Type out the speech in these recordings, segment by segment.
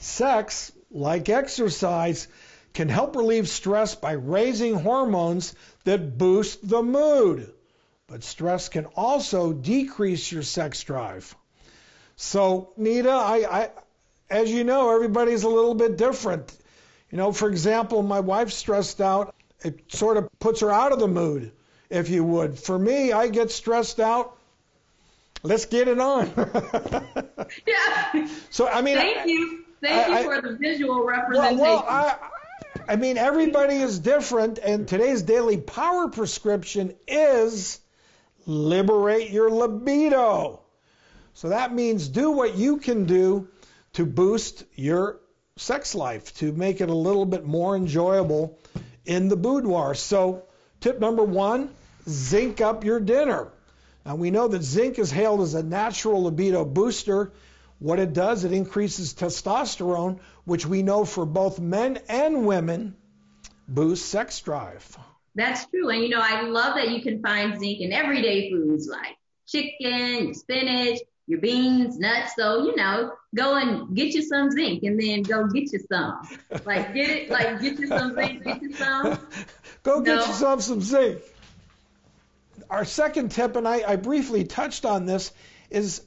Sex, like exercise, can help relieve stress by raising hormones that boost the mood. But stress can also decrease your sex drive. So, Nita, I, I, as you know, everybody's a little bit different. You know, for example, my wife's stressed out. It sort of puts her out of the mood, if you would. For me, I get stressed out. Let's get it on. yeah. So, I mean, thank you. Thank I, you for the visual representation. Well, well I, I mean, everybody is different, and today's daily power prescription is liberate your libido. So that means do what you can do to boost your sex life, to make it a little bit more enjoyable in the boudoir. So, tip number one zinc up your dinner. Now, we know that zinc is hailed as a natural libido booster. What it does, it increases testosterone, which we know for both men and women boosts sex drive. That's true. And you know, I love that you can find zinc in everyday foods like chicken, spinach, your beans, nuts. So, you know, go and get you some zinc and then go get you some. Like get it, like get you some zinc, get you some. go get yourself some zinc. Our second tip, and I, I briefly touched on this, is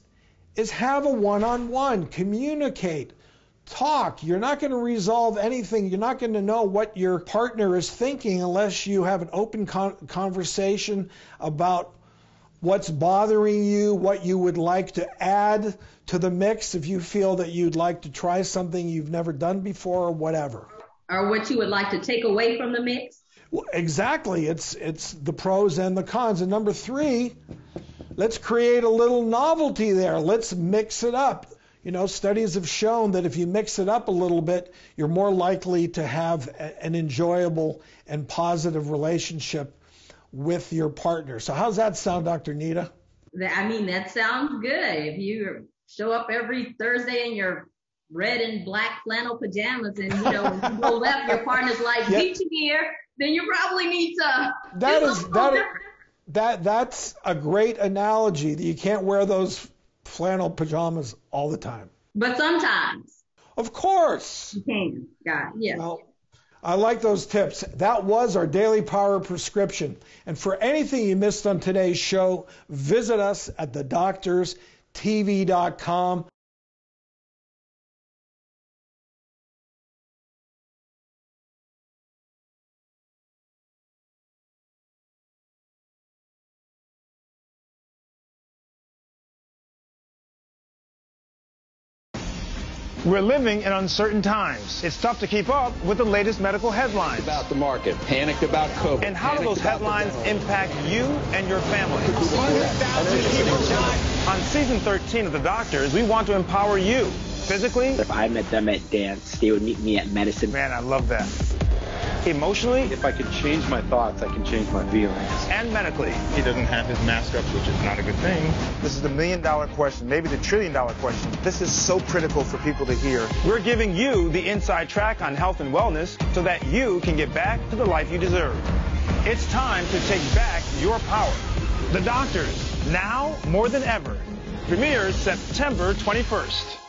is have a one-on-one, communicate, talk. You're not going to resolve anything. You're not going to know what your partner is thinking unless you have an open con- conversation about what's bothering you, what you would like to add to the mix if you feel that you'd like to try something you've never done before or whatever. Or what you would like to take away from the mix? Well, exactly. It's it's the pros and the cons. And number 3, let's create a little novelty there. Let's mix it up. You know, studies have shown that if you mix it up a little bit, you're more likely to have an enjoyable and positive relationship with your partner. So how's that sound, Dr. Nita? I mean, that sounds good. If you show up every Thursday in your red and black flannel pajamas and, you know, you go left, your partner's like, yeah. meet you here, then you probably need to. That is, that, is, that, that's a great analogy that you can't wear those flannel pajamas all the time. But sometimes. Of course. You can. Yeah. Yeah. Well, I like those tips. That was our daily power prescription. And for anything you missed on today's show, visit us at thedoctorstv.com. We're living in uncertain times. It's tough to keep up with the latest medical headlines. About the market, panicked about COVID. And how do those headlines impact you and your family? 100,000 people died. On season 13 of The Doctors, we want to empower you physically. If I met them at dance, they would meet me at medicine. Man, I love that emotionally. If I can change my thoughts, I can change my feelings. And medically. He doesn't have his mask up, which is not a good thing. This is the million dollar question, maybe the trillion dollar question. This is so critical for people to hear. We're giving you the inside track on health and wellness so that you can get back to the life you deserve. It's time to take back your power. The Doctors, now more than ever. Premieres September 21st.